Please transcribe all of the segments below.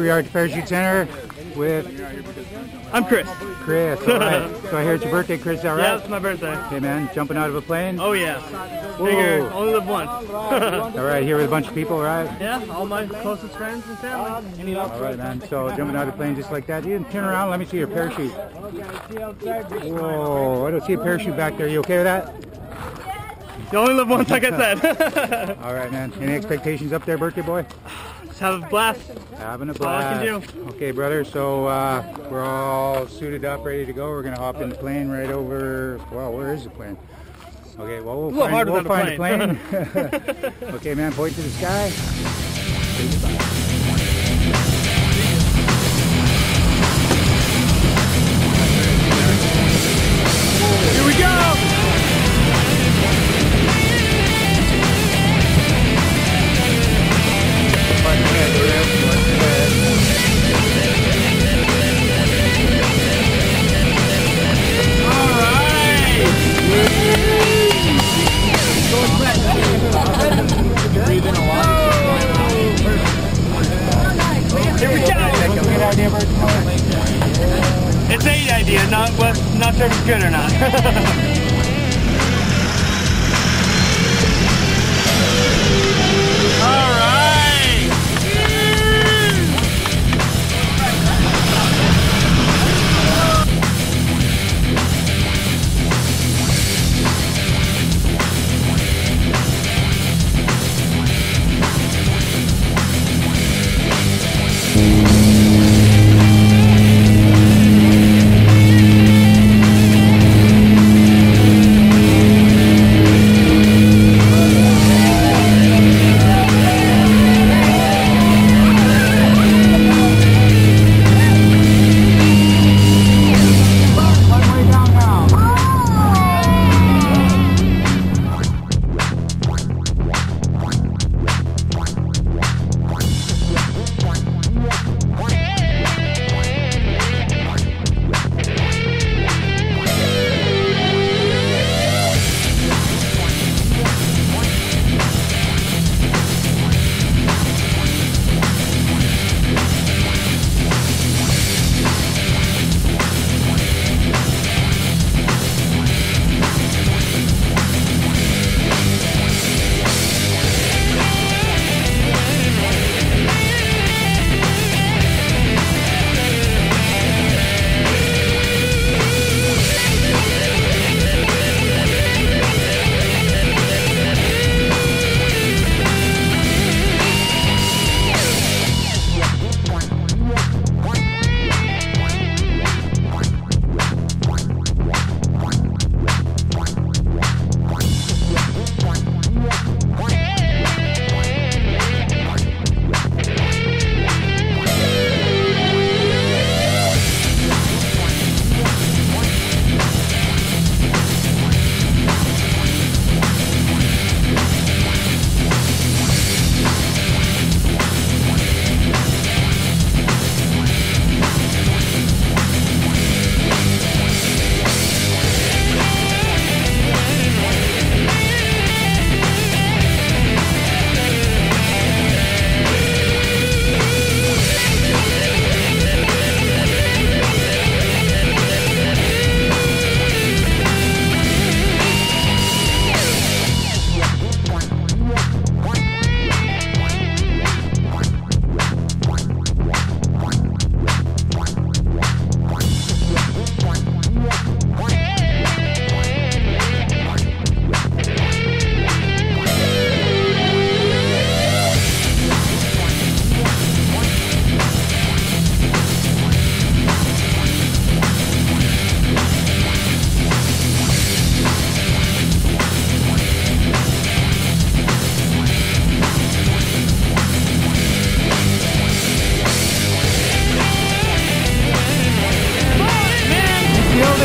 we are at the Parachute Center with I'm Chris. Chris. All right. so I hear it's your birthday, Chris. all right? Yeah, it's my birthday. Hey, man, jumping out of a plane. Oh yeah. Whoa. Figure only live once. All right, here with a bunch of people, right? yeah, all my closest friends and family. All right, man. So jumping out of a plane just like that. You can turn around. Let me see your parachute. Whoa! I don't see a parachute back there. You okay with that? You only live once, like I said. All right, man. Any expectations up there, birthday boy? Just have a blast. Having a all I blast. can Okay, brother. So uh, we're all suited up, ready to go. We're gonna hop in the plane right over. Well, where is the plane? Okay, well we'll find, we'll find the plane. okay, man. Point to the sky. not sure if it's good or not.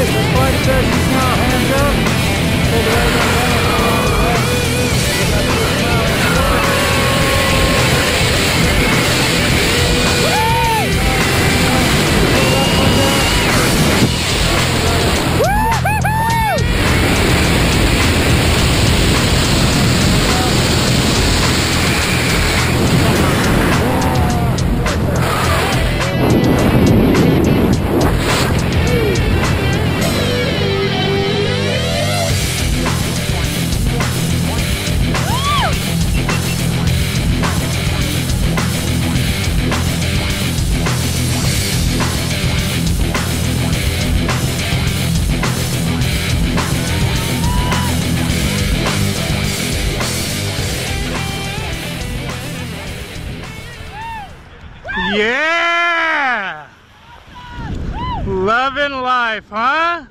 Fly the parachutes now. Hands up. Hold the right Yeah! Loving life, huh?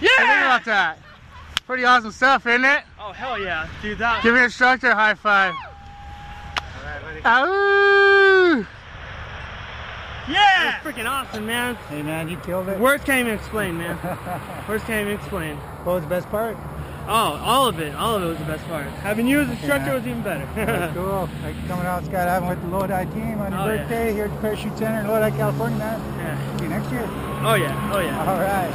Yeah! Think about that. Pretty awesome stuff, isn't it? Oh, hell yeah. Dude, that... Give your instructor a high five. All right, yeah! That's freaking awesome, man. Hey, man, you killed it. Words can't even explain, man. Words can't even explain. What was the best part? Oh, all of it. All of it was the best part. Having you as a instructor Yeah. was even better. That's cool. Thanks for coming out skydiving with the Lodi team on your Oh, yeah. birthday here at the Parachute Center in Lodi, California, man. yeah. See you next year. Oh, yeah. Oh, yeah. All right.